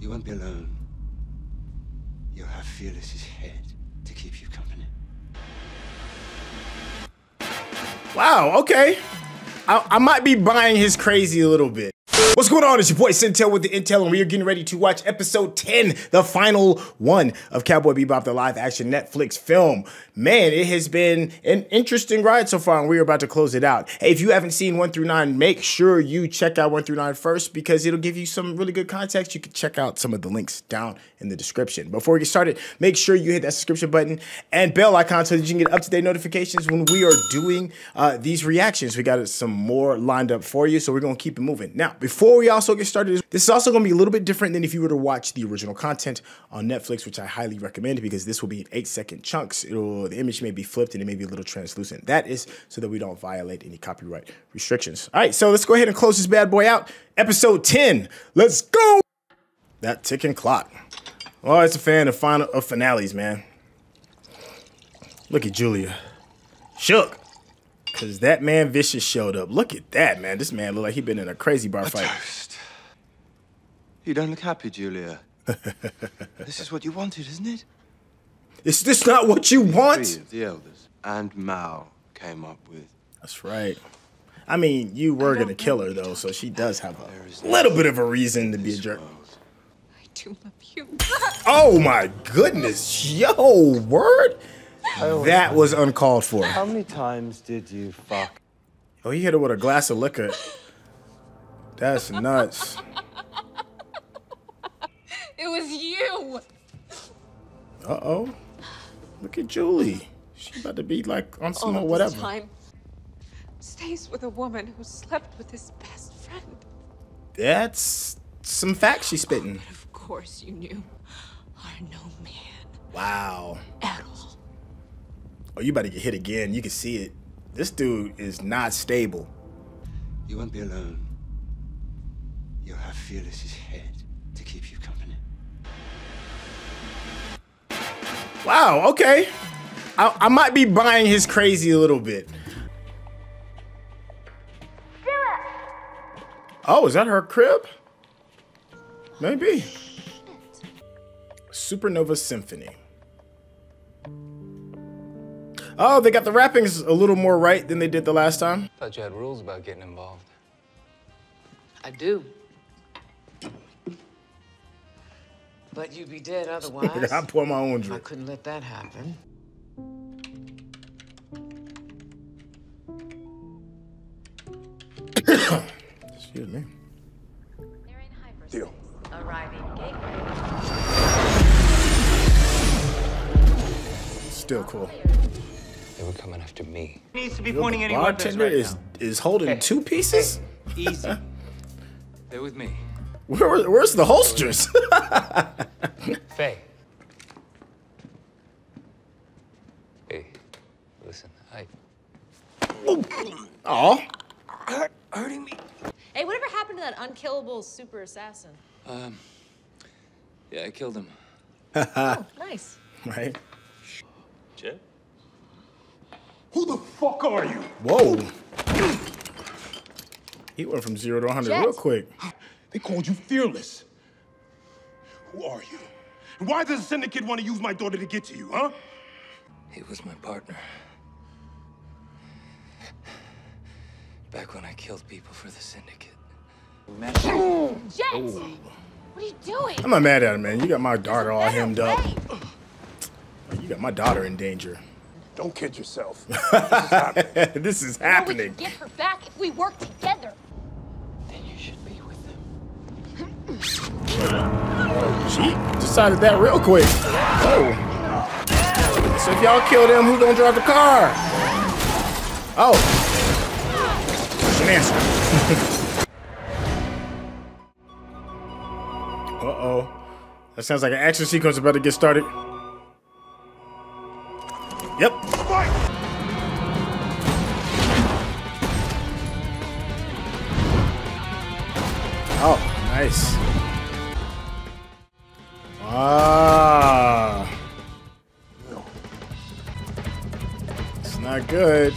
You won't be alone. You'll have Fearless's head to keep you company. Wow, okay. I, I might be buying his crazy a little bit. What's going on? It's your boy Syntell with the Intel, and we are getting ready to watch episode 10, the final one of Cowboy Bebop, the live action Netflix film. Man, it has been an interesting ride so far, and we're about to close it out. Hey, if you haven't seen 1 through 9, make sure you check out 1 through 9 first because it'll give you some really good context. You can check out some of the links down in the description. Before we get started, make sure you hit that subscription button and bell icon so that you can get up to date notifications when we are doing uh, these reactions. We got some more lined up for you, so we're going to keep it moving. Now, before we also get started, this is also going to be a little bit different than if you were to watch the original content on Netflix, which I highly recommend because this will be in eight second chunks. It'll the image may be flipped and it may be a little translucent. That is so that we don't violate any copyright restrictions. All right, so let's go ahead and close this bad boy out. Episode 10. Let's go. That ticking clock. Oh, it's a fan of final of finales, man. Look at Julia. Shook. Cause that man Vicious showed up. Look at that, man. This man look like he been in a crazy bar fight. Toast. You don't look happy, Julia. this is what you wanted, isn't it? Is this not what you Three want? of the elders and Mao came up with. That's right. I mean, you were gonna kill her though, so she does have a little bit of a reason to be a jerk. world. I do love you. Oh my goodness, yo, word. That was uncalled for. How many times did you fuck? Oh, he hit her with a glass of liquor. That's nuts. It was you. Uh oh. Look at Julie. She about to be like on some All more of this whatever. time stays with a woman who slept with his best friend. That's some facts she's spitting. Of course, you knew. Are no man Wow. at all. Oh, you about to get hit again. You can see it. This dude is not stable. You won't be alone. You'll have Fearless's head to keep you company. Wow, okay. I, I might be buying his crazy a little bit. Oh, is that her crib? Maybe. Supernova Symphony. Oh, they got the wrappings a little more right than they did the last time. Thought you had rules about getting involved. I do. But you'd be dead otherwise. I pour my own drink. I couldn't let that happen. Excuse me. Deal. Arriving gateway. Still cool. They were coming after me. needs to be pointing any weapons Bartender right is is holding Hey. two pieces. now. Easy. They're with me. Where, where's the holsters? Faye. Hey, listen, I. Oh, Hurting me. Hey, whatever happened to that unkillable super assassin? Um. Yeah, I killed him. Oh, nice. right. Jet? Who the fuck are you? Whoa. He went from zero to 100 real quick. They called you fearless. Who are you? And why does the syndicate want to use my daughter to get to you, huh? He was my partner. Back when I killed people for the syndicate. Jet! What are you doing? I'm not mad at him, man. You got my daughter all Better hemmed up. You got my daughter in danger. Don't kid yourself. this is We happening. can get her back if we work together. Then you should be with them. She decided that real quick. Oh. So if y'all kill them, who gonna drive the car? Oh. She answered. Uh-oh. That sounds like an action sequence about to get started. Yep. Oh, nice. Ah. It's not good.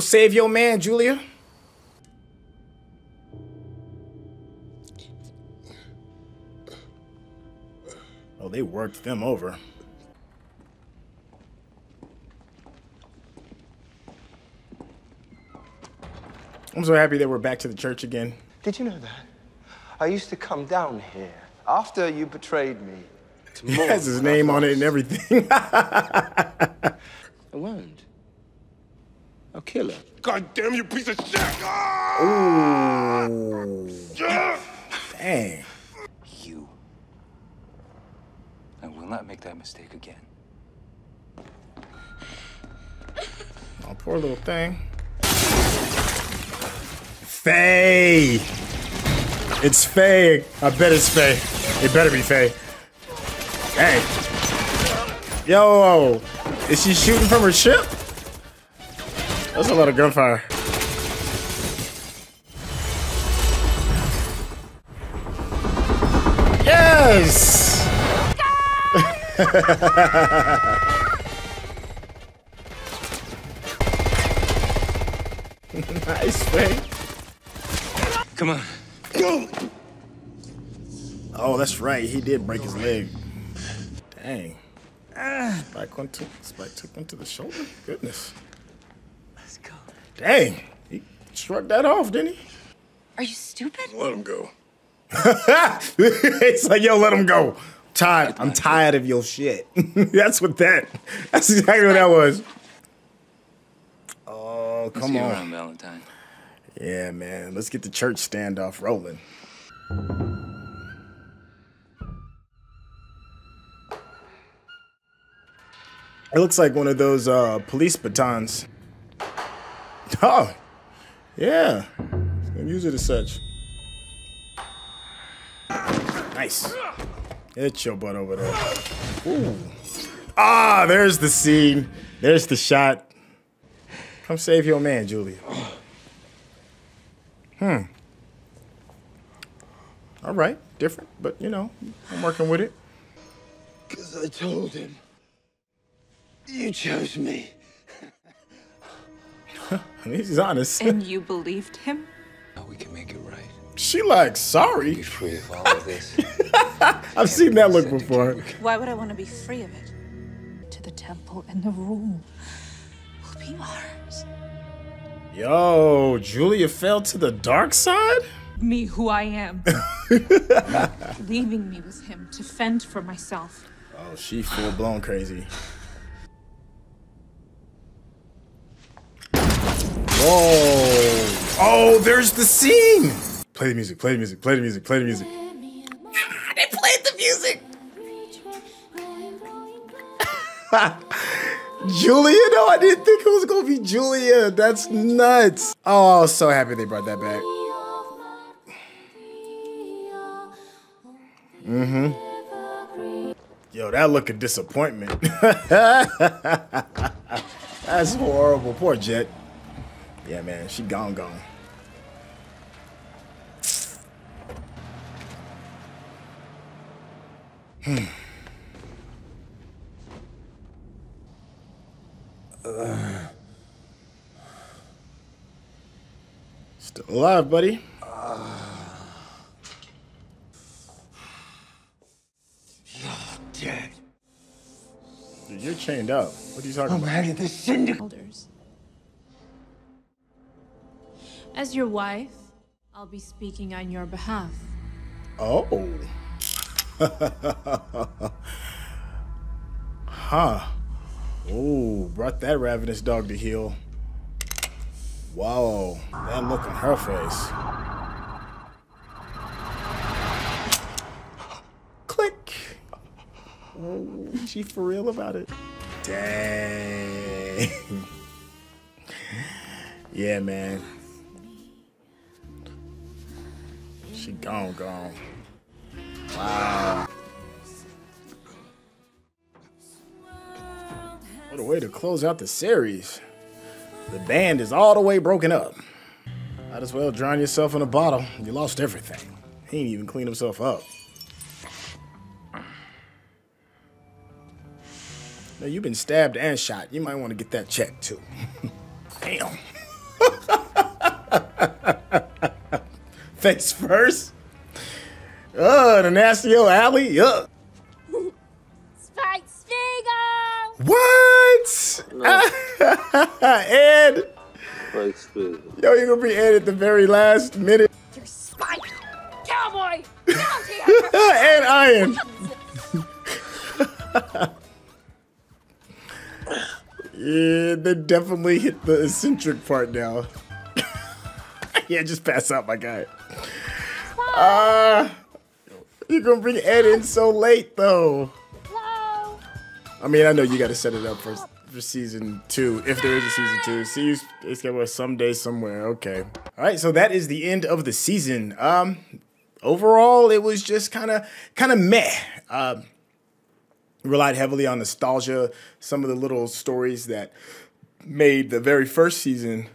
Go save your man, Julia. Oh, they worked them over. I'm so happy that we're back to the church again. Did you know that? I used to come down here after you betrayed me. To He has his name on it and everything. I weren't. A killer. God damn you piece of shit! Ah! Ooh. Ah! Dang. You. I will not make that mistake again. Oh, poor little thing. Faye. It's Faye. I bet it's Faye. It better be Faye. Hey. Yo, is she shooting from her ship? That's a lot of gunfire. Yes! nice, way. Come on. Go! Oh, that's right. He did break his leg. Dang. Spike went to Spike took one to the shoulder. Goodness. Let's go. Dang. He shrugged that off, didn't he? Are you stupid? Let him go. it's like, yo, let him go. Tired. I'm tired of your shit. that's what that. That's exactly what that was. Oh, See come you on. around Valentine. Yeah, man. Let's get the church standoff rolling. It looks like one of those uh, police batons. Oh, yeah. Use it as such. Nice. Hit your butt over there. Ooh. Ah, there's the scene. There's the shot. Come save your man, Julia. Hmm. All right, different, but you know, I'm working with it. Because I told him. You chose me. I mean, he's honest. And you believed him? Now we can make it right. She like Be sorry. free of all of this. I've seen that look before. Why would I want to be free of it? To the temple and the rule will be ours. Yo, Julia fell to the dark side. Me, who I am. Leaving me with him to fend for myself. Oh, she full blown crazy. Whoa! Oh, there's the scene. Play the music. Play the music. Play the music. Play the music. they played the music. Julia? No, I didn't think it was gonna be Julia. That's nuts. Oh, I was so happy they brought that back. Mm-hmm. Yo, that look of disappointment. That's horrible. Poor Jet. Yeah, man, she gone, gone. Hmm. Still alive, buddy. Dead. Dude, you're chained up. What are you talking I'm about? headed the syndicate. As your wife, I'll be speaking on your behalf. Oh. huh. Oh, brought that ravenous dog to heel. Wow, that look on her face. Click. Oh, she for real about it. Dang. yeah, man. She gone, gone. Wow. What a way to close out the series. The band is all the way broken up. Might as well drown yourself in a bottle. You lost everything. He ain't even clean himself up. Now you've been stabbed and shot. You might want to get that checked too. Damn. Face first. Oh, the nasty old alley. Yuck. Spike Spiegel! What? Ed. Spike Spiegel. Yo, you're gonna be Ed at the very last minute. You're Spike! Cowboy! Bounty hunter! and Ein. yeah, they definitely hit the eccentric part now. yeah, just pass out, my guy. Uh, you're gonna bring Ed in so late, though. Hello? I mean, I know you got to set it up for for season two, if there is a season two. See you, it's gonna be someday somewhere. Okay. All right, so that is the end of the season. Um, overall, it was just kind of kind of meh. Um, relied heavily on nostalgia. Some of the little stories that made the very first season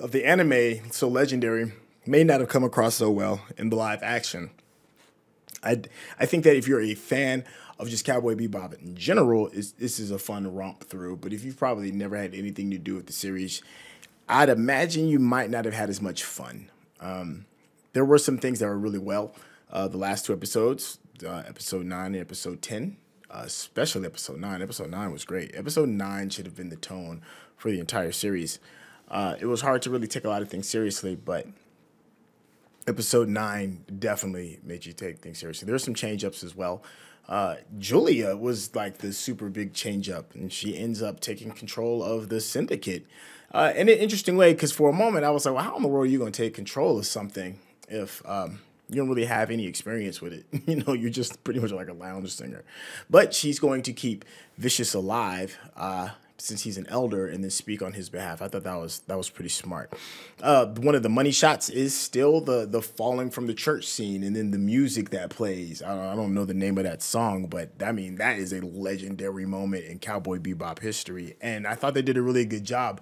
of the anime so legendary may not have come across so well in the live action. I I think that if you're a fan of just Cowboy Bebop in general, is this is a fun romp through. But if you've probably never had anything to do with the series, I'd imagine you might not have had as much fun. Um, there were some things that were really well. Uh, the last two episodes, uh, episode nine and episode ten, uh, especially episode nine. Episode nine was great. Episode nine should have been the tone for the entire series. Uh, it was hard to really take a lot of things seriously, but episode nine definitely made you take things seriously. There were some change ups as well. Uh, Julia was like the super big change up, and she ends up taking control of the syndicate uh, in an interesting way. Because for a moment, I was like, well, how in the world are you going to take control of something if um, you don't really have any experience with it? you know, you're just pretty much like a lounge singer. But she's going to keep Vicious alive. Uh, since he's an elder and then speak on his behalf. I thought that was that was pretty smart. Uh, one of the money shots is still the the falling from the church scene, and then the music that plays. I don't, I don't know the name of that song, but I mean that is a legendary moment in Cowboy Bebop history, and I thought they did a really good job.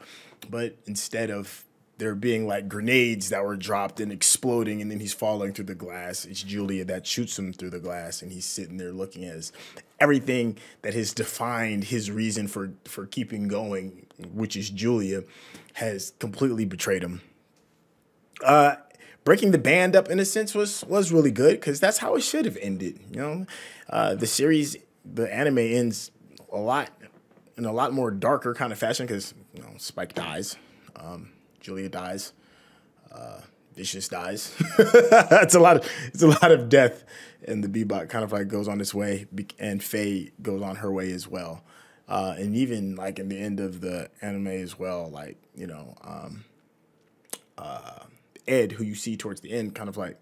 But instead of there being like grenades that were dropped and exploding, and then he's falling through the glass. It's Julia that shoots him through the glass, and he's sitting there looking at his, everything that has defined his reason for for keeping going, which is Julia, has completely betrayed him. Uh, breaking the band up in a sense was was really good because that's how it should have ended. You know, uh, the series, the anime ends a lot in a lot more darker kind of fashion because you know Spike dies. Um, Julia dies. Uh, Vicious dies. it's a lot of it's a lot of death, and the Bebop kind of like goes on its way, and Faye goes on her way as well. Uh, and even like in the end of the anime as well, like you know, um, uh, Ed, who you see towards the end, kind of like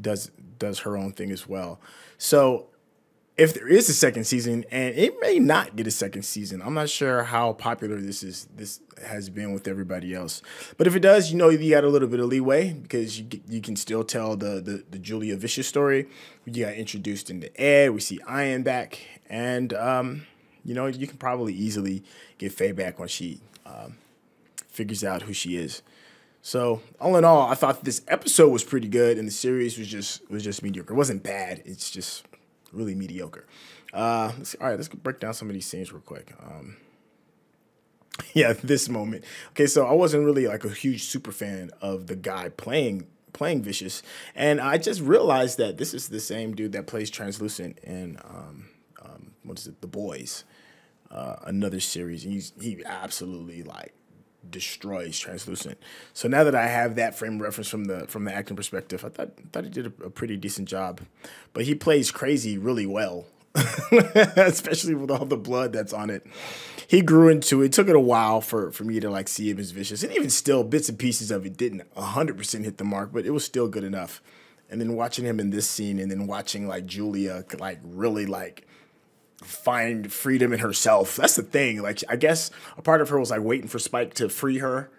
does does her own thing as well. So if there is a second season, and it may not get a second season, I'm not sure how popular this is. This has been with everybody else, but if it does, you know, you got a little bit of leeway because you you can still tell the the, the Julia Vicious story. You got introduced into Ed. We see Ein back, and um, you know, you can probably easily get Faye back when she um, figures out who she is. So all in all, I thought this episode was pretty good, and the series was just was just mediocre. It wasn't bad. It's just really mediocre. Uh, all right, let's break down some of these scenes real quick. Um, yeah, this moment. Okay, so I wasn't really like a huge super fan of the guy playing playing Vicious, and I just realized that this is the same dude that plays Translucent in um, um, what is it, The Boys, uh, another series. And he's he absolutely like destroys translucent. So now that I have that frame reference from the from the acting perspective, I thought I thought he did a, a pretty decent job. But he plays crazy really well. Especially with all the blood that's on it. He grew into it. it. Took it a while for, for me to like see him as vicious. And even still, bits and pieces of it didn't 100% hit the mark, but it was still good enough. And then watching him in this scene and then watching like Julia like really like find freedom in herself. That's the thing. Like I guess a part of her was like waiting for Spike to free her.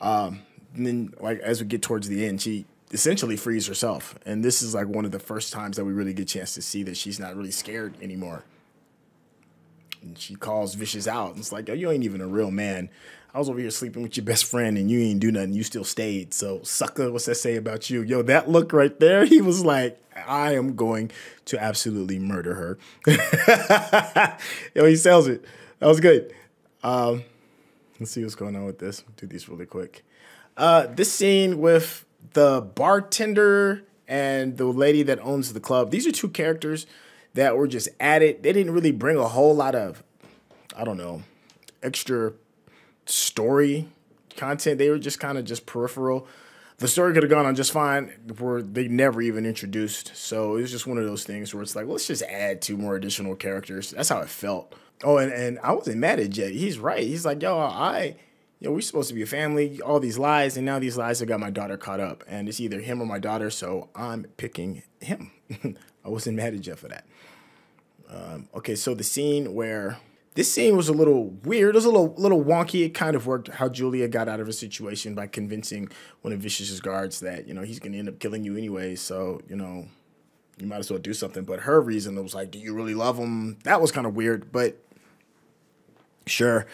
Um, and then like as we get towards the end, she essentially frees herself. And this is like one of the first times that we really get a chance to see that she's not really scared anymore. And she calls Vicious out. And it's like, oh, you ain't even a real man. I was over here sleeping with your best friend and you ain't do nothing. You still stayed. So, sucker, what's that say about you? Yo, that look right there, he was like, I am going to absolutely murder her. Yo, he sells it. That was good. Um, Let's see what's going on with this. Do these really quick. Uh, this scene with the bartender and the lady that owns the club. These are two characters that were just added. They didn't really bring a whole lot of, I don't know, extra story content. They were just kind of just peripheral. The story could have gone on just fine, where they never even introduced. So it was just one of those things where it's like, let's just add two more additional characters. That's how it felt. Oh, and, and I wasn't mad at Jet. He's right. He's like, yo, I, you know, we're supposed to be a family. All these lies, and now these lies have got my daughter caught up, and it's either him or my daughter. So I'm picking him. I wasn't mad at Jet for that. Um, okay, so the scene where this scene was a little weird. It was a little little wonky. It kind of worked how Julia got out of a situation by convincing one of Vicious's guards that you know he's going to end up killing you anyway. So you know you might as well do something. But her reason was like, "Do you really love him?" That was kind of weird, but sure.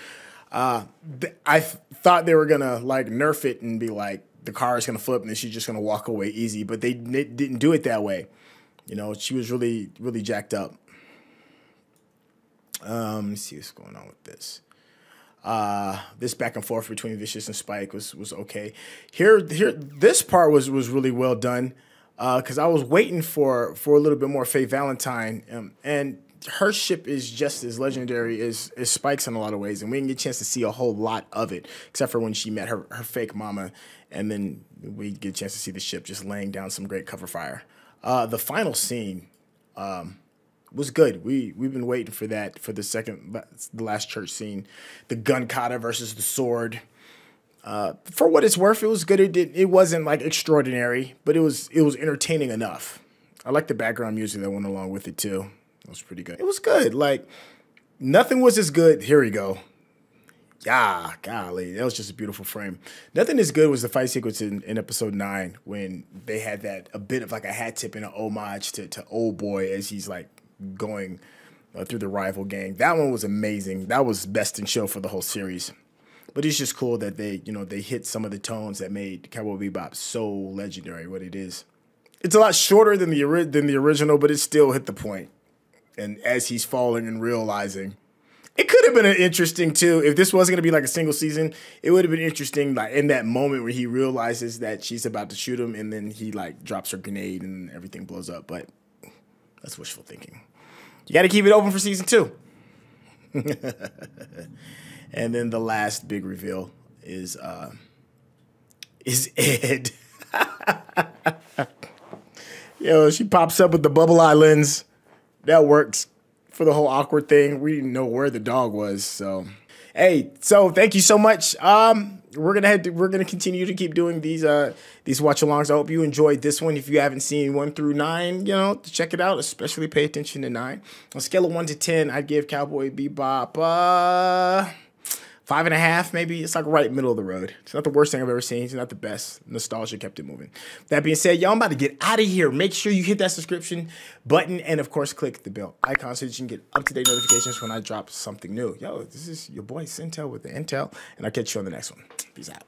Uh, th- I th- thought they were gonna like nerf it and be like the car is gonna flip and then she's just gonna walk away easy, but they, they didn't do it that way. You know, she was really really jacked up. Um, let's see what's going on with this. Uh, this back and forth between Vicious and Spike was was okay. Here, here, this part was was really well done because I was waiting for for a little bit more Faye Valentine, um, and her ship is just as legendary as, as Spike's in a lot of ways, and we didn't get a chance to see a whole lot of it, except for when she met her her fake mama, and then we get a chance to see the ship just laying down some great cover fire. Uh, the final scene. Um, was good. We we've been waiting for that for the second the last church scene, the gun kata versus the sword. Uh, for what it's worth, it was good. It did, it wasn't like extraordinary, but it was it was entertaining enough. I like the background music that went along with it too. It was pretty good. It was good. Like nothing was as good. Here we go. Yeah, golly, that was just a beautiful frame. Nothing as good was the fight sequence in, in episode nine when they had that a bit of like a hat tip and an homage to to Oldboy as he's like going uh, through the rival gang. That one was amazing. That was best in show for the whole series. But it's just cool that they, you know, they hit some of the tones that made Cowboy Bebop so legendary. What it is, it's a lot shorter than the than the original, but it still hit the point. And as he's falling and realizing, it could have been an interesting too. If this wasn't gonna be like a single season, it would have been interesting. Like in that moment where he realizes that she's about to shoot him, and then he like drops her grenade and everything blows up. But that's wishful thinking. You got to keep it open for season two. and then the last big reveal is uh, is Ed. Yo, she pops up with the bubble eye lens. That works for the whole awkward thing. We didn't know where the dog was, so hey, so thank you so much. Um, we're gonna head to, we're gonna continue to keep doing these uh these watch alongs. I hope you enjoyed this one. If you haven't seen one through nine, you know, check it out. Especially pay attention to nine. On a scale of one to ten, I'd give Cowboy Bebop uh five and a half, maybe. It's like right middle of the road. It's not the worst thing I've ever seen. It's not the best. Nostalgia kept it moving. That being said, y'all, I'm about to get out of here. Make sure you hit that subscription button and, of course, click the bell icon so that you can get up to date notifications when I drop something new. Yo, this is your boy Syntell with the Intel, and I'll catch you on the next one. Peace out.